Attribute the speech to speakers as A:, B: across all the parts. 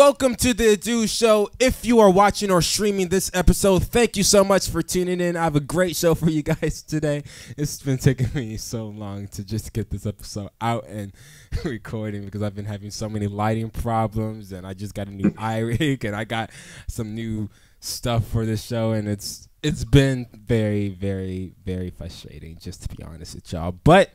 A: Welcome to the Adu Show. If you are watching or streaming this episode, thank you so much for tuning in. I have a great show for you guys today. It's been taking me so long to just get this episode out and recording because I've been having so many lighting problems and I just got a new iRig and I got some new stuff for this show and it's it's been very very very frustrating just to be honest with y'all. But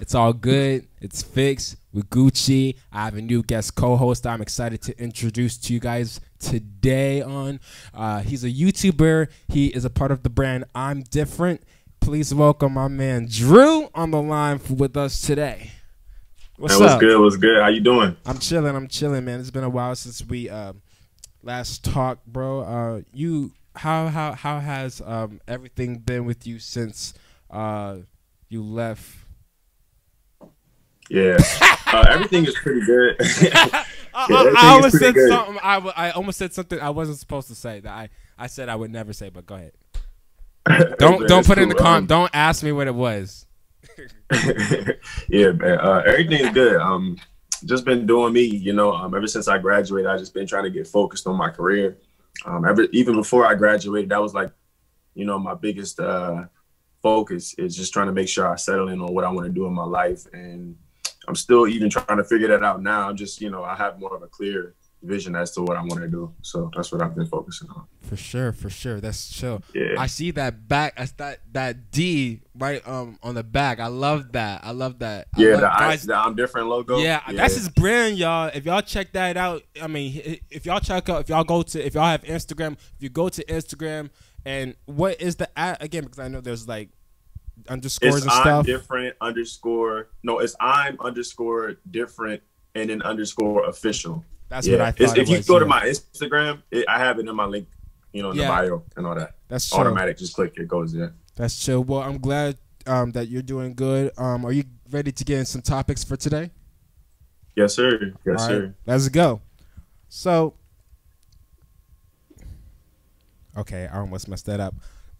A: it's all good. It's fixed. With Gucci, I have a new guest co-host. I'm excited to introduce to you guys today. On, uh, he's a YouTuber. He is a part of the brand I'm Different. Please welcome my man Drew on the line with us today.
B: What's man, what's up? good? What's good? How you doing?
A: I'm chilling. I'm chilling, man. It's been a while since we uh, last talked, bro. Uh, you how how how has um, everything been with you since uh, you left?
B: Yeah, uh, everything is pretty good. yeah,
A: I, I almost said good. something. I, w- I almost said something I wasn't supposed to say that I, I said I would never say. But go ahead. Don't don't put cool. in the comment. Um, don't ask me what it was.
B: yeah, man. Uh, everything's good. Um, just been doing me. You know, um, ever since I graduated, I just been trying to get focused on my career. Um, ever even before I graduated, that was like, you know, my biggest uh focus is just trying to make sure I settle in on what I want to do in my life and I'm still even trying to figure that out now. I'm just, you know, I have more of a clear vision as to what I want to do. So that's what I've been focusing on.
A: For sure, for sure. That's chill.
B: Yeah.
A: I see that back as that that D right um on the back. I love that. I love that.
B: Yeah,
A: love,
B: the, guys, I, the I'm different logo.
A: Yeah, yeah, that's his brand, y'all. If y'all check that out, I mean, if y'all check out, if y'all go to, if y'all have Instagram, if you go to Instagram, and what is the at again? Because I know there's like underscores
B: it's
A: and stuff?
B: I'm different underscore. No, it's I'm underscore different and then underscore official.
A: That's yeah. what I thought.
B: if
A: you
B: go yeah. to my Instagram, it, I have it in my link, you know, in yeah. the bio and all that.
A: That's
B: chill. automatic. Just click, it goes there.
A: That's chill. Well, I'm glad um, that you're doing good. Um, are you ready to get in some topics for today?
B: Yes, sir. Yes, sir.
A: Let's go. So, okay, I almost messed that up.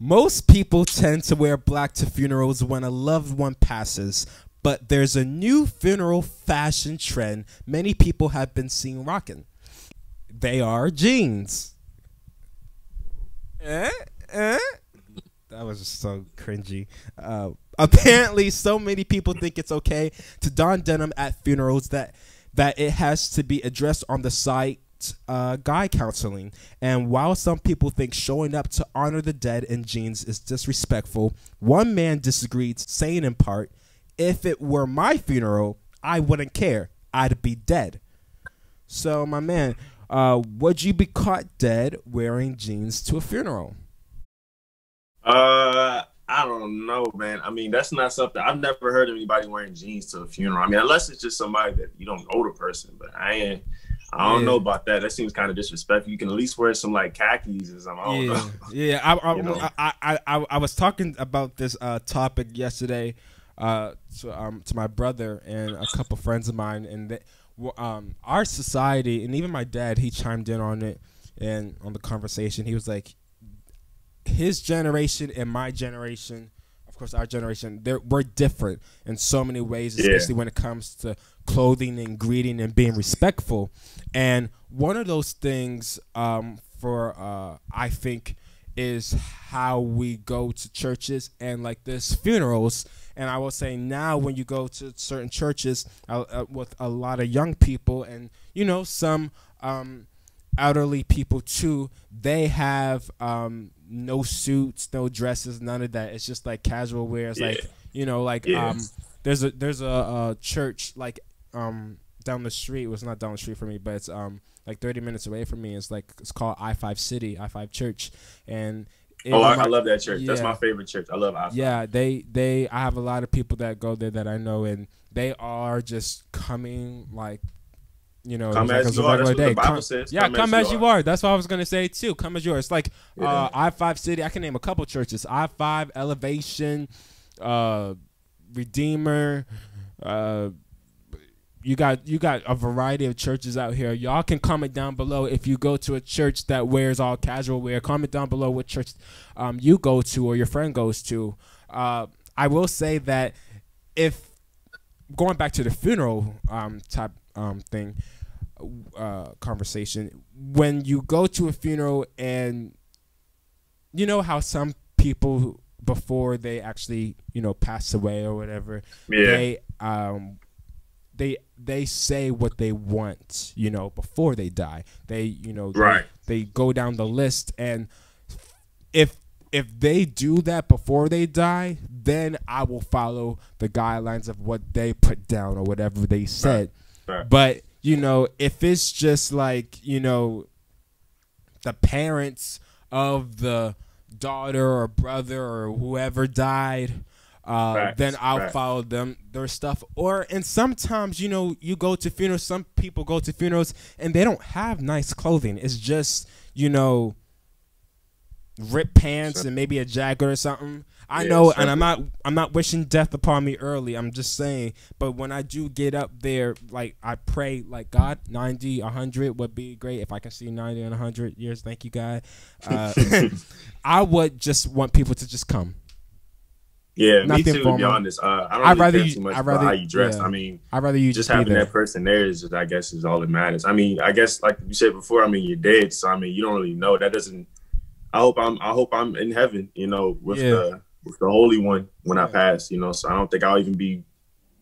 A: Most people tend to wear black to funerals when a loved one passes, but there's a new funeral fashion trend many people have been seen rocking. They are jeans. Eh? Eh? That was just so cringy. Uh, apparently, so many people think it's okay to don denim at funerals that that it has to be addressed on the site uh, guy counseling. And while some people think showing up to honor the dead in jeans is disrespectful, one man disagreed, saying in part, if it were my funeral, I wouldn't care. I'd be dead. So, my man, uh, would you be caught dead wearing jeans to a funeral?
B: Uh, I don't know, man. I mean, that's not something I've never heard of anybody wearing jeans to a funeral. I mean, unless it's just somebody that you don't know the person, but I ain't. I don't yeah. know about that. That seems kind of disrespectful. You can at least wear some like khakis or something.
A: yeah, yeah. I, I, you know? I, I, I, I, was talking about this uh, topic yesterday uh, to um, to my brother and a couple friends of mine, and they, um, our society and even my dad, he chimed in on it and on the conversation. He was like, his generation and my generation of course our generation we're different in so many ways especially yeah. when it comes to clothing and greeting and being respectful. And one of those things um, for uh, I think is how we go to churches and like this funerals. And I will say now when you go to certain churches uh, uh, with a lot of young people and you know some um, elderly people too, they have um, no suits, no dresses, none of that. It's just like casual wear. It's yeah. like you know like yeah. um, there's a there's a, a church like um down the street. Well, it's not down the street for me, but it's um like 30 minutes away from me. It's like it's called I five City, I five Church, and
B: oh, I, I, love that church. Yeah, That's my favorite church. I love I five.
A: Yeah, they they I have a lot of people that go there that I know, and they are just coming like. You know,
B: come like as you regular day. Come,
A: yeah, come, come as, as, you, are. are. That's what I was gonna say too. Come as you are. It's like yeah. uh, I five City. I can name a couple churches. I five Elevation, uh, Redeemer, uh, you got you got a variety of churches out here. Y'all can comment down below if you go to a church that wears all casual wear. Comment down below what church um, you go to or your friend goes to. Uh, I will say that if going back to the funeral um, type um, thing, uh, conversation. When you go to a funeral and you know how some people before they actually you know pass away or whatever,
B: Yeah.
A: they um they they say what they want you know before they die. They you know they-
B: Right.
A: they go down the list and if if they do that before they die, then I will follow the guidelines of what they put down or whatever they said.
B: Right.
A: But you know, if it's just like you know, the parents of the daughter or brother or whoever died, uh,
B: Facts,
A: then I'll
B: facts.
A: follow them their stuff. Or and sometimes you know you go to funerals. Some people go to funerals and they don't have nice clothing. It's just you know ripped pants and maybe a jacket or something. I
B: Yeah,
A: know, and. I'm not I'm not wishing death upon me early. I'm just saying, but when I do get up there, like I pray, like God, 90, 100 would be great if I can see 90 and 100 years. Thank you, God. Uh, I would just want people to just come.
B: Yeah,
A: Nothing
B: me too. To be
A: formal.
B: honest, uh, I don't
A: I'd
B: really
A: rather
B: care
A: you-
B: too much
A: I'd
B: about
A: rather-
B: how you dress.
A: yeah.
B: I mean,
A: I'd rather you
B: just
A: just,
B: having that person there is, just, I guess, is all that matters. I mean, I guess, like you said before, I mean, you're dead, so I mean, you don't really know. That doesn't. I hope I'm. I hope I'm in heaven. You know, with
A: Yeah.
B: the with the Holy One when I
A: Yeah.
B: pass. You know, so I don't think I'll even be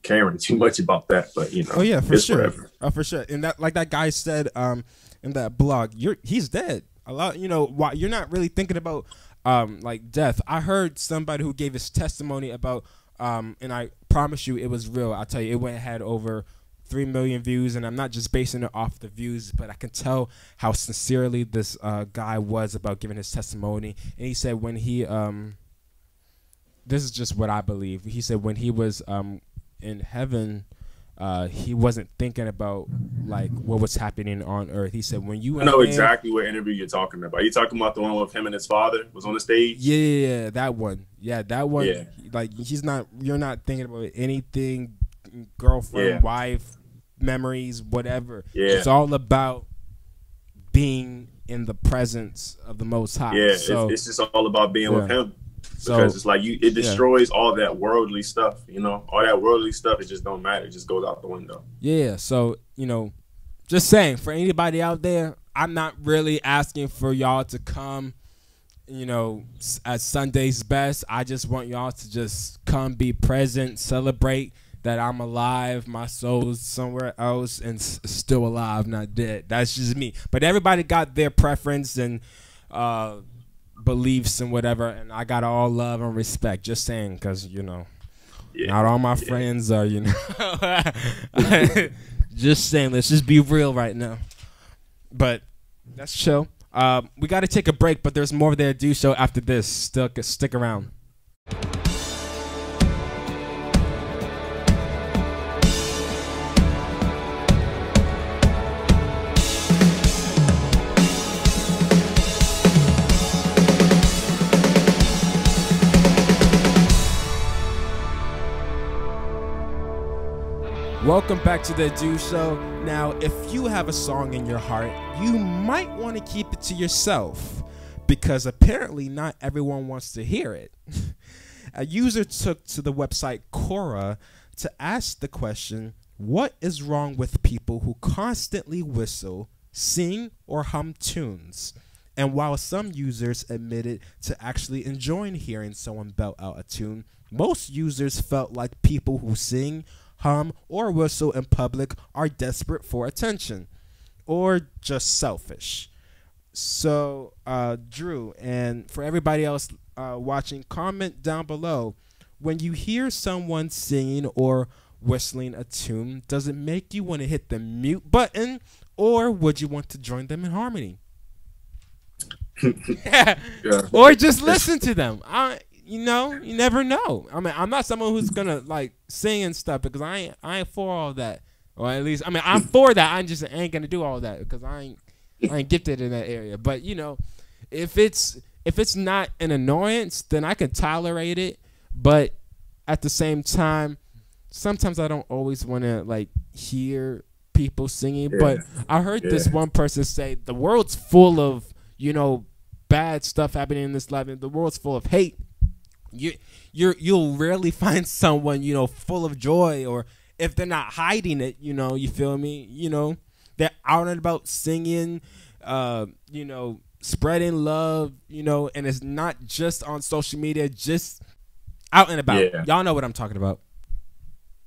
B: caring too much about that. But you know,
A: Oh yeah, for sure. Oh, for sure. And that, like that guy said, um, in that blog, you're he's dead. A lot, you know, why you're not really thinking about, um, like death. I heard somebody who gave his testimony about, um, and I promise you, it was real. I tell you, it went had over three million views, and I'm not just basing it off the views, but I can tell how sincerely this uh, guy was about giving his testimony. And he said when he, um, this is just what I believe. He said when he was um, in heaven, uh, he wasn't thinking about like what was happening on earth. He said when you
B: I know
A: there-
B: exactly what interview you're talking about. You talking about the one with him and his father was on the stage?
A: Yeah, yeah, yeah, that one. Yeah, that one.
B: Yeah.
A: Like he's not. You're not thinking about anything. Girlfriend,
B: Yeah.
A: wife, memories, whatever.
B: Yeah.
A: It's all about being in the presence of the Most High.
B: Yeah,
A: So,
B: it's, it's just all about being with him
A: so
B: because it's like you it destroys all that worldly stuff. You know, all that worldly stuff it just don't matter. It just goes out the window.
A: Yeah, so you know, just saying for anybody out there, I'm not really asking for y'all to come, you know, at Sunday's best. I just want y'all to just come, be present, celebrate that I'm alive, my soul's somewhere else, and s- still alive, not dead. That's just me. But everybody got their preference and uh, beliefs and whatever, and I got all love and respect. Just saying, because you know.
B: Yeah.
A: Not all my friends are, you know. just saying, let's just be real right now. But that's chill. Um, we got to take a break, but there's more there to do so after this. Still, stick around. Welcome back to the Adu Show. Now, if you have a song in your heart, you might want to keep it to yourself because apparently not everyone wants to hear it. a user took to the website Quora to ask the question What is wrong with people who constantly whistle, sing, or hum tunes? And while some users admitted to actually enjoying hearing someone belt out a tune, most users felt like people who sing, hum, or whistle in public are desperate for attention or just selfish. So, uh, Drew, and for everybody else uh, watching, comment down below. When you hear someone singing or whistling a tune, does it make you want to hit the mute button or would you want to join them in harmony?
B: Yeah.
A: or just listen to them. I, you know, you never know. I mean, I'm not someone who's gonna like sing and stuff because I ain't, I ain't for all that. Or at least, I mean, I'm for that. I just ain't gonna do all that because I ain't, I ain't gifted in that area. But you know, if it's if it's not an annoyance, then I can tolerate it. But at the same time, sometimes I don't always want to like hear people singing. But I heard this one person say the world's full of you know bad stuff happening in this life. and The world's full of hate. You you're you'll rarely find someone you know full of joy or if they're not hiding it. You know, you feel me? You know, they're out and about singing, uh, you know, spreading love, you know, and it's not just on social media, just out and about. Yeah. Y'all know what I'm talking about.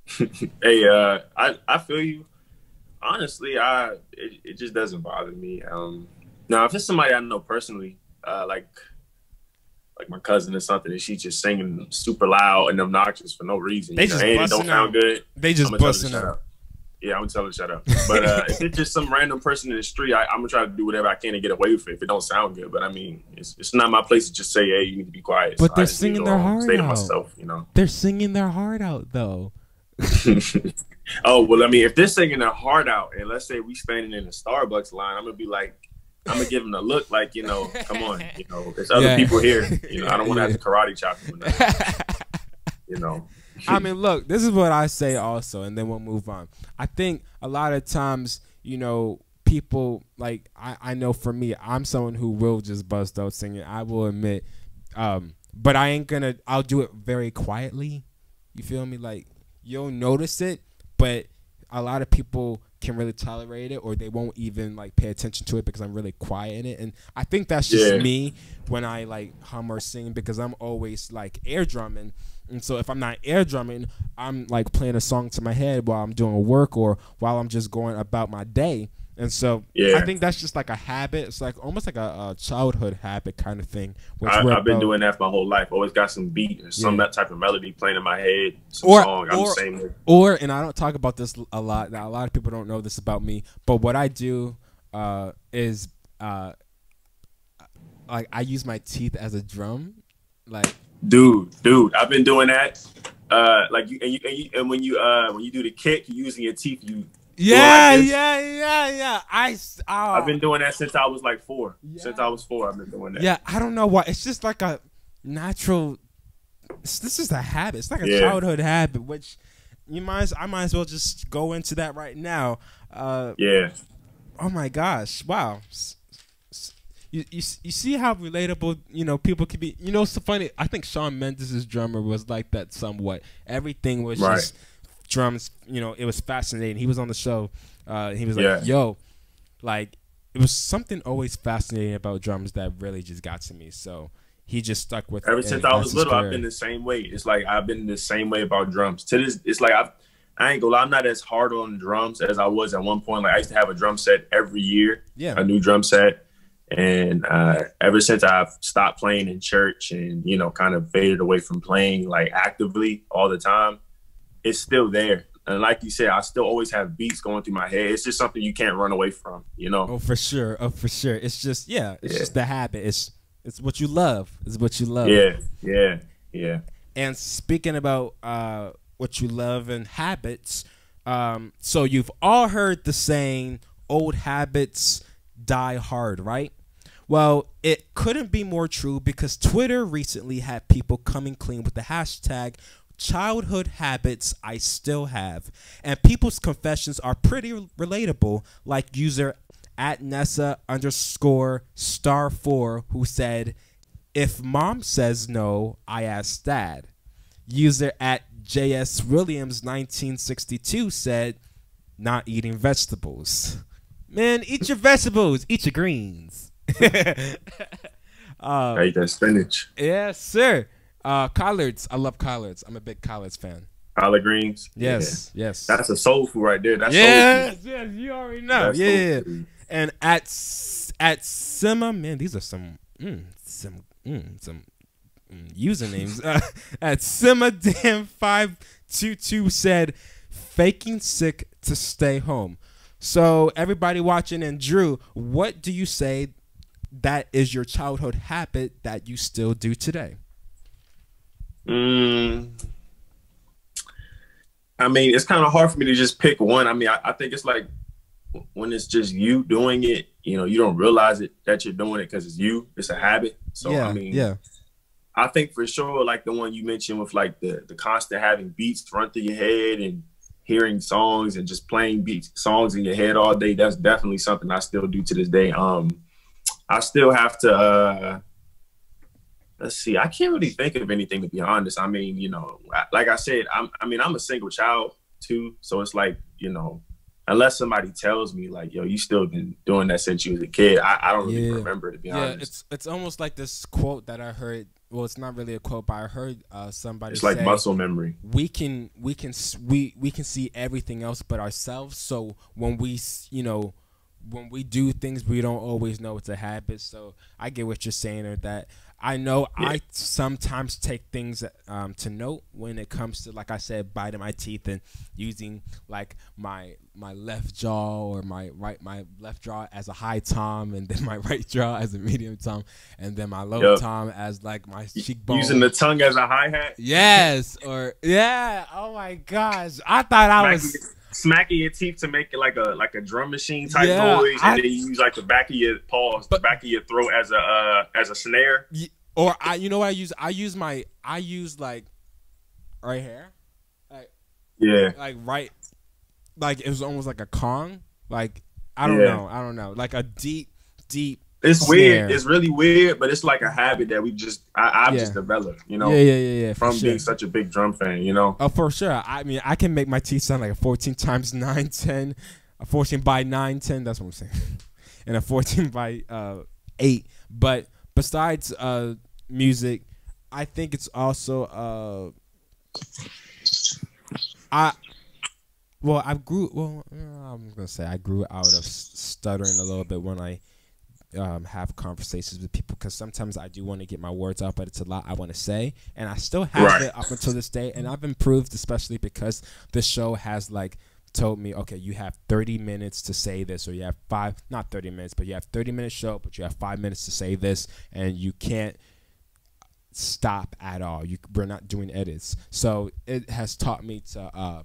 B: hey, uh, I I feel you. Honestly, I it, it just doesn't bother me. Um, now if it's somebody I know personally, uh, like like my cousin or something, and she's just singing super loud and obnoxious for no reason.
A: They just know, and it don't sound good. They just busting out.
B: Yeah, I'm gonna tell her to shut up. But uh, if it's just some random person in the street, I, am gonna try to do whatever I can to get away with it if it don't sound good. But I mean, it's, it's not my place to just say, "Hey, you need to be quiet."
A: But so they're singing their heart
B: stay out. To myself, you know,
A: they're singing their heart out though.
B: oh well, I mean, if they're singing their heart out, and let's say we standing in a Starbucks line, I'm gonna be like, I'm gonna give them a look like, you know, come on, you know, there's other yeah. people here. You know, I don't want to have to karate chop them. you know.
A: I mean, look, this is what I say also, and then we'll move on. I think a lot of times, you know, people like I, I know for me, I'm someone who will just bust out singing. I will admit, um, but I ain't gonna. I'll do it very quietly. You feel me? Like you'll notice it, but a lot of people can really tolerate it or they won't even like pay attention to it because I'm really quiet in it. And I think that's just yeah. me when I like hum or sing because I'm always like air drumming. And so if I'm not air drumming, I'm like playing a song to my head while I'm doing work or while I'm just going about my day. And so yeah. I think that's just like a habit. It's like almost like a, a childhood habit kind of thing.
B: I, have been doing that my whole life. Always got some beat or some yeah. type of melody playing in my head. Some or, song. I'm or,
A: Or, and I don't talk about this a lot. Now, a lot of people don't know this about me. But what I do uh, is uh, like I use my teeth as a drum. Like,
B: dude, dude, I've been doing that. Uh, like you and, you and you and when you uh when you do the kick, you using your teeth. You
A: yeah, like yeah, yeah, yeah. I
B: uh, I've been doing that since I was like four. Yeah. Since I was four, I've been doing that.
A: Yeah, I don't know why. It's just like a natural. This is a habit. It's like a yeah. childhood habit, which you might. I might as well just go into that right now. Uh,
B: yeah.
A: Oh my gosh! Wow. You, you, you see how relatable you know people can be. You know, it's so funny. I think Shawn Mendes' drummer was like that somewhat. Everything was right. just drums. You know, it was fascinating. He was on the show. Uh, he was like, yeah. "Yo, like it was something always fascinating about drums that really just got to me." So he just stuck with.
B: Ever since I was little, career. I've been the same way. It's like I've been the same way about drums. To this, it's like I've. I ain't gonna lie, I'm not as hard on drums as I was at one point. Like I used to have a drum set every year,
A: yeah,
B: a new drum set. And uh, ever since I've stopped playing in church and you know kind of faded away from playing like actively all the time, it's still there. And like you said, I still always have beats going through my head. It's just something you can't run away from, you know.
A: Oh, for sure. Oh, for sure. It's just yeah, it's yeah. just the habit. It's it's what you love. It's what you love.
B: Yeah, yeah, yeah.
A: And speaking about uh, what you love and habits, um, so you've all heard the saying, "Old habits die hard," right? Well, it couldn't be more true because Twitter recently had people coming clean with the hashtag childhood habits I still have. And people's confessions are pretty relatable, like user at Nessa underscore star four who said, If mom says no, I ask dad. User at JS Williams 1962 said, Not eating vegetables. Man, eat your vegetables, eat your greens.
B: um, I eat that spinach.
A: Yes, sir. Uh, collards. I love collards. I'm a big collards fan.
B: Collard greens.
A: Yes, yeah. yes.
B: That's a soul food right there. That's
A: yes, yes. You already know. That's yeah. And at at Sima, man, these are some mm, some mm, some mm, usernames. uh, at Sima damn five two two said, faking sick to stay home. So everybody watching and Drew, what do you say that is your childhood habit that you still do today?
B: Mm, I mean, it's kind of hard for me to just pick one. I mean, I, I, think it's like when it's just you doing it, you know, you don't realize it that you're doing it because it's you. It's a habit. So yeah, I mean,
A: yeah.
B: I think for sure, like the one you mentioned with like the the constant having beats run through your head and hearing songs and just playing beats songs in your head all day. That's definitely something I still do to this day. Um, I still have to. uh let's see. I can't really think of anything to be honest. I mean, you know, like I said, I'm, I mean, I'm a single child too, so it's like, you know, unless somebody tells me like, yo, you still been doing that since you was a kid, I, I don't really
A: Yeah.
B: remember to be
A: Yeah,
B: honest.
A: it's it's almost like this quote that I heard. Well, it's not really a quote, but I heard uh, somebody
B: It's like
A: say,
B: muscle memory.
A: we can we can we we can see everything else but ourselves so when we you know when we do things we don't always know it's a habit so i get what you're saying or that i know
B: Yeah.
A: i sometimes take things um, to note when it comes to like i said biting my teeth and using like my my left jaw or my right my left jaw as a high tom and then my right jaw as a medium tom and then my low
B: Yup.
A: tom as like my cheekbone
B: Using the tongue as a hi hat,
A: Yes, or yeah. Oh my gosh, I thought I was.
B: Smacking, your teeth to make it like a like a drum machine type
A: Yeah,
B: noise, and
A: I-
B: then you use like the back of your paws, the back of your throat as a uh, as a snare.
A: Or I, you know what I use? I use my, I use like, right here, like,
B: Yeah,
A: like right, like it was almost like a Kong. Like I don't
B: Yeah.
A: know, I don't know, like a deep, deep.
B: It's
A: Snare.
B: weird. It's really weird, but it's like a habit that we just I, I've
A: Yeah.
B: just developed. You know.
A: Yeah, yeah, yeah, yeah
B: From
A: sure.
B: being such a big drum fan. You know,
A: Oh, for sure. I mean, I can make my teeth sound like a 14 times 9, 10, a 14 by 9, 10. That's what I'm saying. and a 14 by uh, 8. But besides uh, music, I think it's also. Uh, I. Well, I grew. Well, I'm gonna say I grew out of stuttering a little bit when I um, have conversations with people because sometimes I do want to get my words out, but it's a lot I want to say, and I still have
B: Right.
A: it up until this day, and I've improved, especially because the show has like told me, okay, you have 30 minutes to say this, or you have five, not 30 minutes, but you have 30 minutes show, but you have five minutes to say this, and you can't stop at all. You we're not doing edits, so it has taught me to. Uh,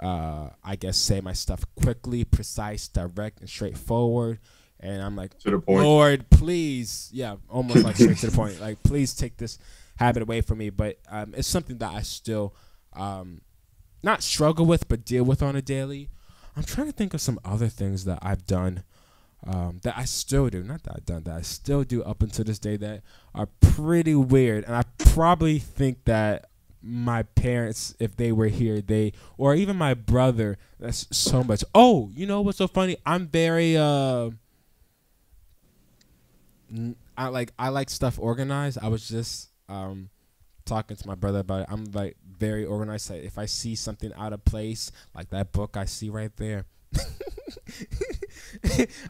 A: uh, I guess say my stuff quickly, precise, direct, and straightforward. And I'm like,
B: to the point.
A: Lord, please, yeah, almost like straight to the point. Like, please take this habit away from me. But um, it's something that I still um, not struggle with, but deal with on a daily. I'm trying to think of some other things that I've done um, that I still do. Not that I've done that I still do up until this day that are pretty weird, and I probably think that my parents, if they were here, they or even my brother. That's so much. Oh, you know what's so funny? I'm very uh I like I like stuff organized. I was just um talking to my brother about it. I'm like very organized. Like if I see something out of place, like that book I see right there.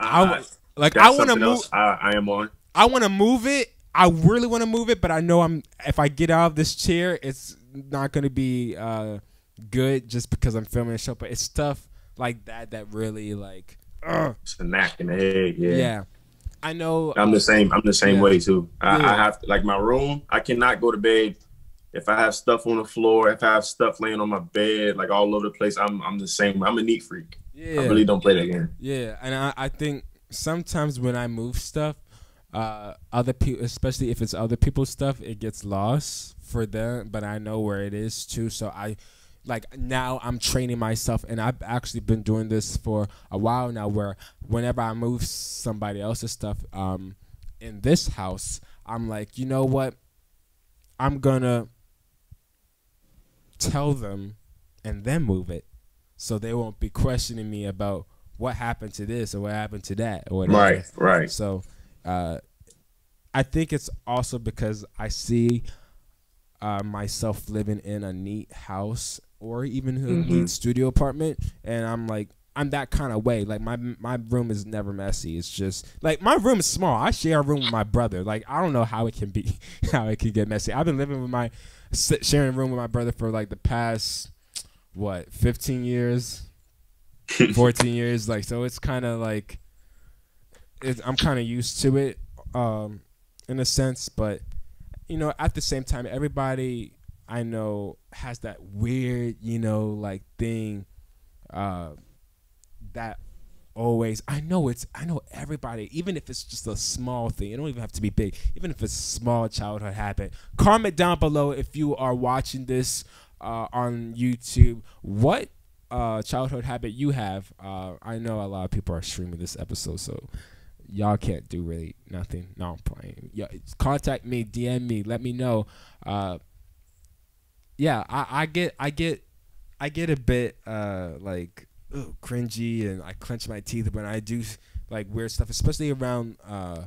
A: I w- like I want to move.
B: else I, I am on.
A: I want to move it. I really want to move it, but I know I'm. If I get out of this chair, it's not going to be uh, good just because I'm filming a show. But it's stuff like that that really like. ugh.
B: It's a knack in the head. Yeah.
A: yeah. I know.
B: I'm the same. I'm the same
A: Yeah.
B: way too. I,
A: Yeah.
B: I have to, like my room. I cannot go to bed if I have stuff on the floor. If I have stuff laying on my bed, like all over the place. I'm I'm the same. I'm a neat freak.
A: yeah.
B: I really don't play that game.
A: Yeah, and I, I think sometimes when I move stuff, uh, other people, especially if it's other people's stuff, it gets lost for them. But I know where it is too, so I like now I'm training myself, and I've actually been doing this for a while now. Where whenever I move somebody else's stuff, um, in this house, I'm like, you know what, I'm gonna tell them, and then move it so they won't be questioning me about what happened to this or what happened to that or whatever.
B: Right. Right.
A: So, uh, I think it's also because I see uh, myself living in a neat house or even a
B: Mhm.
A: neat studio apartment, and I'm like, I'm that kind of way. Like my my room is never messy. It's just like my room is small. I share a room with my brother. Like I don't know how it can be, how it can get messy. I've been living with my sharing a room with my brother for like the past what 15 years 14 years like so it's kind of like it, i'm kind of used to it um in a sense but you know at the same time everybody i know has that weird you know like thing uh that always i know it's i know everybody even if it's just a small thing it don't even have to be big even if it's a small childhood habit comment down below if you are watching this uh, on youtube what uh, childhood habit you have uh, i know a lot of people are streaming this episode so y'all can't do really nothing no i'm playing yeah, contact me dm me let me know uh, yeah I, I get i get i get a bit uh, like cringy and I clench my teeth when I do like weird stuff, especially around uh,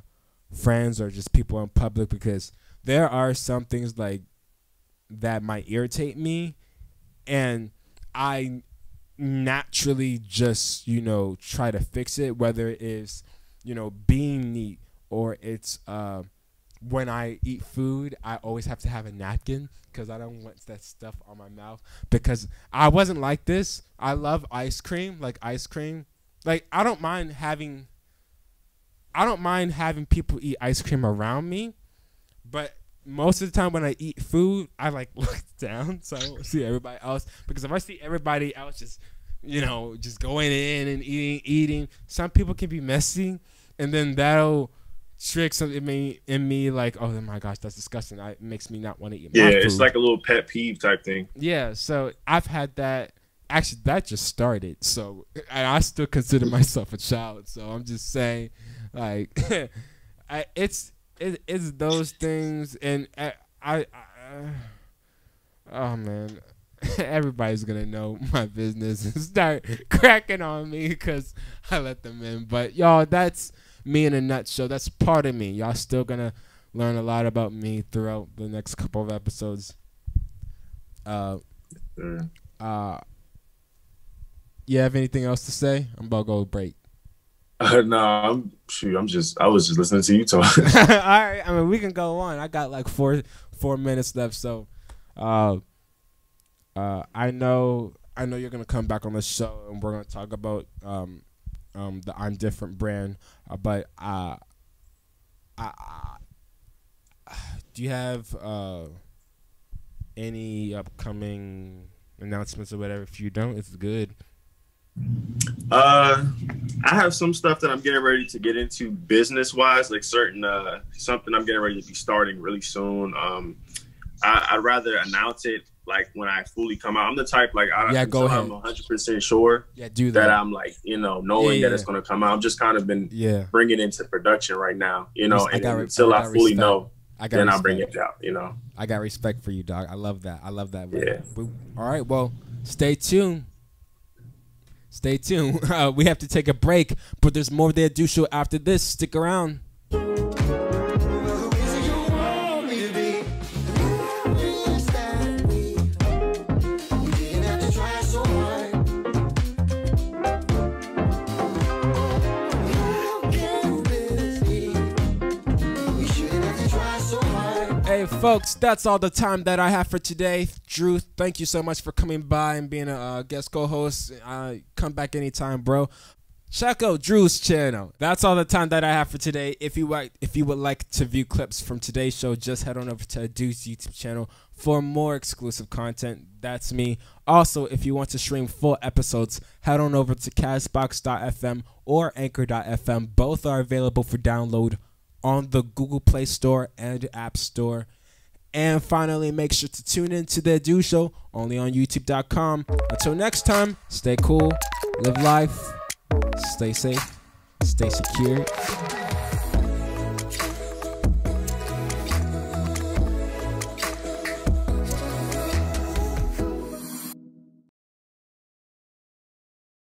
A: friends or just people in public because there are some things like that might irritate me and I naturally just, you know, try to fix it, whether it is, you know, being neat or it's uh, when I eat food, I always have to have a napkin because I don't want that stuff on my mouth. Because I wasn't like this. I love ice cream, like ice cream. Like I don't mind having. I don't mind having people eat ice cream around me, but most of the time when I eat food, I like look down so I don't see everybody else. Because if I see everybody else just, you know, just going in and eating, eating, some people can be messy, and then that'll trick something in me, in me like, oh my gosh, that's disgusting. I, it makes me not want to eat.
B: Yeah, it's like a little pet peeve type thing.
A: Yeah, so I've had that. Actually, that just started. So, and I still consider myself a child. So I'm just saying, like, I, it's it, it's those things, and uh, I, I, I oh man, everybody's gonna know my business and start cracking on me because I let them in. But y'all, that's me in a nutshell. That's part of me. Y'all still gonna learn a lot about me throughout the next couple of episodes. Uh, uh, you have anything else to say? I'm about to go break.
B: Uh, no, I'm shoot. I'm just. I was just listening to you talk. All
A: right. I mean, we can go on. I got like four four minutes left, so uh, uh, I know I know you're gonna come back on the show, and we're gonna talk about um, um, the I'm Different brand. Uh, but uh, I, I, do you have uh, any upcoming announcements or whatever? If you don't, it's good.
B: Uh, I have some stuff that I'm getting ready to get into business wise, like certain uh something I'm getting ready to be starting really soon. Um, I, would rather announce it like when I fully come out. I'm the type like I,
A: yeah, go ahead. I'm
B: 100 percent sure.
A: Yeah, do that.
B: that. I'm like you know knowing yeah, that it's gonna come out. I'm just kind of been
A: yeah
B: bringing it into production right now. You know, I and got, until I, I fully respect. know. I got then respect. I'll bring it out, you know.
A: I got respect for you, dog. I love that. I love that.
B: Yeah.
A: All right. Well, stay tuned. Stay tuned. Uh, we have to take a break, but there's more there do show after this. Stick around. Folks, that's all the time that I have for today. Drew, thank you so much for coming by and being a uh, guest co-host. Uh, come back anytime, bro. Check out Drew's channel. That's all the time that I have for today. If you like, if you would like to view clips from today's show, just head on over to Drew's YouTube channel for more exclusive content. That's me. Also, if you want to stream full episodes, head on over to Castbox.fm or Anchor.fm. Both are available for download on the Google Play Store and App Store. And finally, make sure to tune in to the Adu Show only on YouTube.com. Until next time, stay cool, live life, stay safe, stay secure.